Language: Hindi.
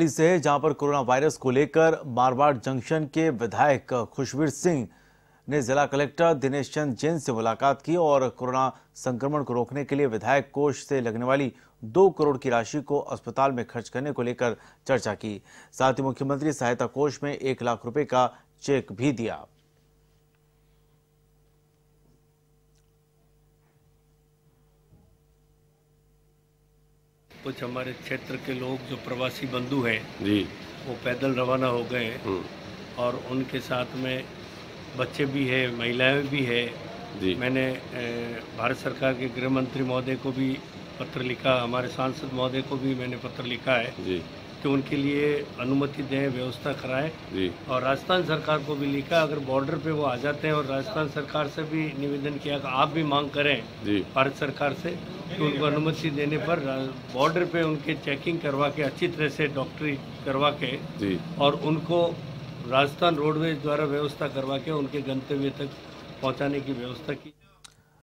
से, जहाँ पर कोरोना वायरस को लेकर मारवाड़ जंक्शन के विधायक खुशवीर सिंह ने जिला कलेक्टर दिनेश चंद जैन से मुलाकात की और कोरोना संक्रमण को रोकने के लिए विधायक कोष से लगने वाली दो करोड़ की राशि को अस्पताल में खर्च करने को लेकर चर्चा की। साथ ही मुख्यमंत्री सहायता कोष में एक लाख रुपए का चेक भी दिया। कुछ हमारे क्षेत्र के लोग जो प्रवासी बंधु हैं जी। वो पैदल रवाना हो गए हैं। हम्म, और उनके साथ में बच्चे भी हैं महिलाएँ भी हैं। जी। मैंने भारत सरकार के गृह मंत्री महोदय को भी पत्र लिखा हमारे सांसद महोदय को भी मैंने पत्र लिखा है। जी। कि उनके लिए अनुमति दें व्यवस्था कराएँ। और राजस्थान सरकार को भी लिखा अगर बॉर्डर पे वो आ जाते हैं और राजस्थान सरकार से भी निवेदन किया कि आप भी मांग करें भारत सरकार से कि उनको अनुमति देने पर बॉर्डर पे उनके चेकिंग करवा के अच्छी तरह से डॉक्टरी करवा के और उनको राजस्थान रोडवेज़ द्वारा व्यवस्था करवा के उनके गंतव्य तक पहुँचाने की व्यवस्था की।